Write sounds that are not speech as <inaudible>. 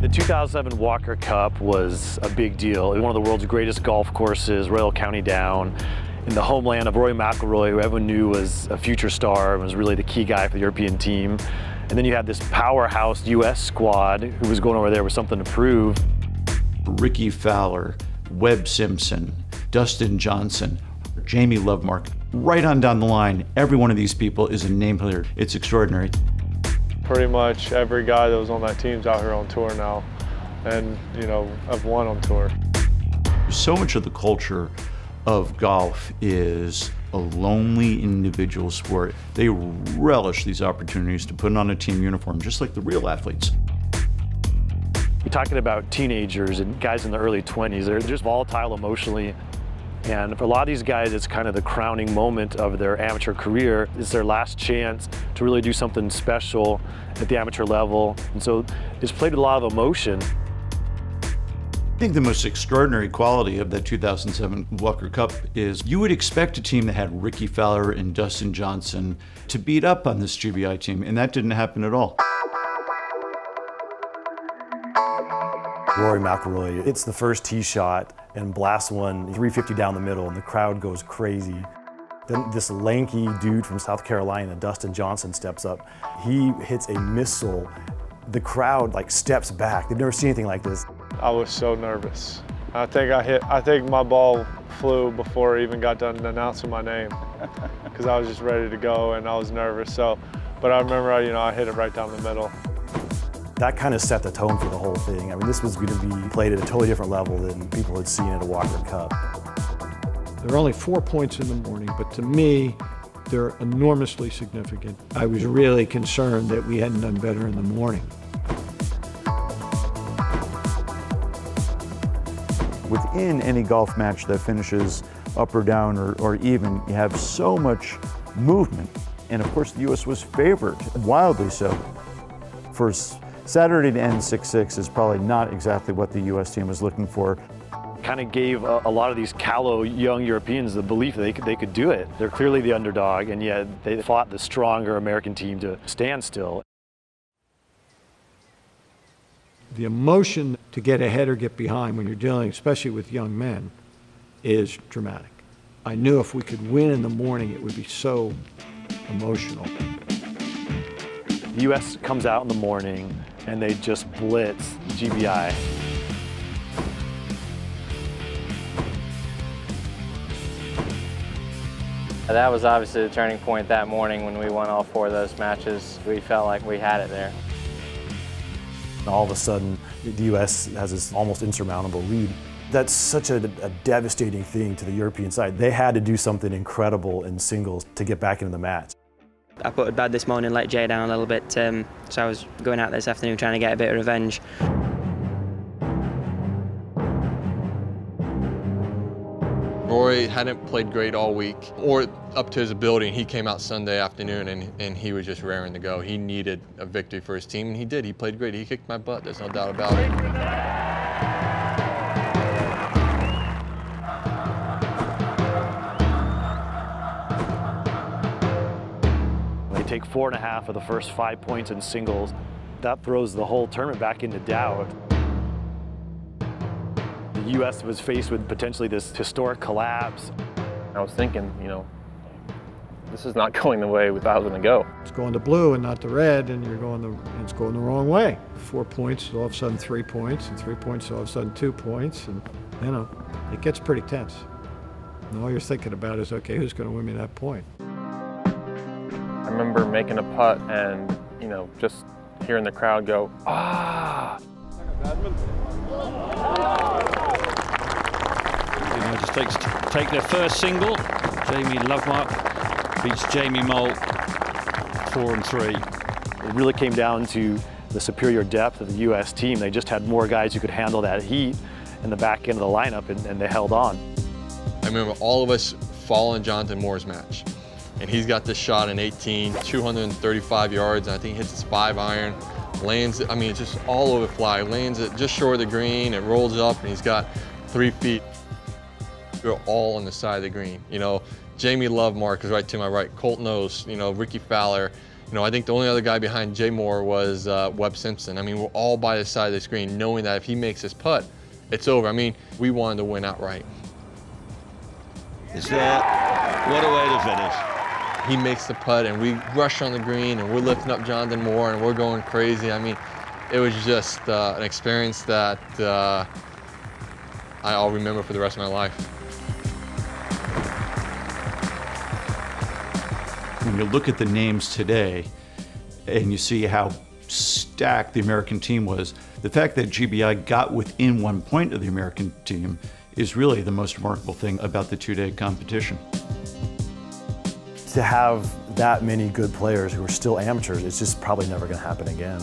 The 2007 Walker Cup was a big deal. One of the world's greatest golf courses, Royal County Down, in the homeland of Rory McIlroy, who everyone knew was a future star and was really the key guy for the European team. And then you had this powerhouse U.S. squad who was going over there with something to prove. Rickie Fowler, Webb Simpson, Dustin Johnson, Jamie Lovemark, right on down the line, every one of these people is a name player. It's extraordinary pretty much every guy that was on that team's out here on tour now and, you know, I've won on tour. So much of the culture of golf is a lonely individual sport. They relish these opportunities to put on a team uniform, just like the real athletes. You're talking about teenagers and guys in the early 20s. They're just volatile emotionally. And for a lot of these guys, it's kind of the crowning moment of their amateur career. It's their last chance to really do something special at the amateur level. And so it's played with a lot of emotion. I think the most extraordinary quality of that 2007 Walker Cup is you would expect a team that had Rickie Fowler and Dustin Johnson to beat up on this GBI team, and that didn't happen at all. Rory McIlroy it's the first tee shot and blasts one 350 down the middle, and the crowd goes crazy. Then this lanky dude from South Carolina, Dustin Johnson, steps up. He hits a missile. The crowd like steps back. They've never seen anything like this. I was so nervous. I think I hit. I think my ball flew before I even got done announcing my name, <laughs> because I was just ready to go and I was nervous. So, but I remember, you know, I hit it right down the middle that kind of set the tone for the whole thing. I mean, this was going to be played at a totally different level than people had seen at a Walker Cup. There are only four points in the morning, but to me, they're enormously significant. I was really concerned that we hadn't done better in the morning. Within any golf match that finishes up or down or, or even, you have so much movement. And of course, the U.S. was favored, wildly so. For Saturday to end 6-6 is probably not exactly what the U.S. team was looking for. Kind of gave a, a, lot of these callow young Europeans the belief that they could, they could do it. They're clearly the underdog, and yet they fought the stronger American team to stand still. The emotion to get ahead or get behind when you're dealing, especially with young men, is dramatic. I knew if we could win in the morning, it would be so emotional. The U.S. comes out in the morning, and they just blitz GBI. That was obviously the turning point that morning when we won all four of those matches. We felt like we had it there. All of a sudden, the U.S. has this almost insurmountable lead. That's such a, a, devastating thing to the European side. They had to do something incredible in singles to get back into the match. I put a bad this morning, let Jay down a little bit, um, so I was going out this afternoon trying to get a bit of revenge. Rory hadn't played great all week or up to his ability. and He came out Sunday afternoon and, and he was just raring to go. He needed a victory for his team, and he did. He played great. He kicked my butt. There's no doubt about it. Take four and a half of the first five points in singles, that throws the whole tournament back into doubt. The U.S. was faced with potentially this historic collapse. I was thinking, you know, this is not <laughs> going the way we thought it was going to go. It's going to blue and not the red, and you're going the it's going the wrong way. Four points, all of a sudden three points, and three points, all of a sudden two points, and you know, it gets pretty tense. And all you're thinking about is, okay, who's going to win me that point? I remember making a putt and, you know, just hearing the crowd go, ah. You know, just takes take their first single. Jamie Lovemark beats Jamie Moul four and three. It really came down to the superior depth of the U.S. team. They just had more guys who could handle that heat in the back end of the lineup, and, and they held on. I remember all of us following Jonathan Moore's match and he's got this shot in 18, 235 yards, and I think hits his five iron, lands I mean, it's just all over the fly, lands it just short of the green, it rolls up, and he's got three feet. They're all on the side of the green. You know, Jamie Lovemark is right to my right, Colt Knost, you know, Rickie Fowler, You know, I think the only other guy behind Jay Moore was uh, Webb Simpson. I mean, we're all by the side of the screen knowing that if he makes his putt, it's over. I mean, we wanted to win outright. Is that, what a way to finish. He makes the putt and we rush on the green and we're lifting up Jonathan Moore and we're going crazy. I mean, it was just uh, an experience that uh, I'll remember for the rest of my life. When you look at the names today and you see how stacked the American team was, the fact that GBI got within one point of the American team is really the most remarkable thing about the two-day competition. To have that many good players who are still amateurs, it's just probably never going to happen again.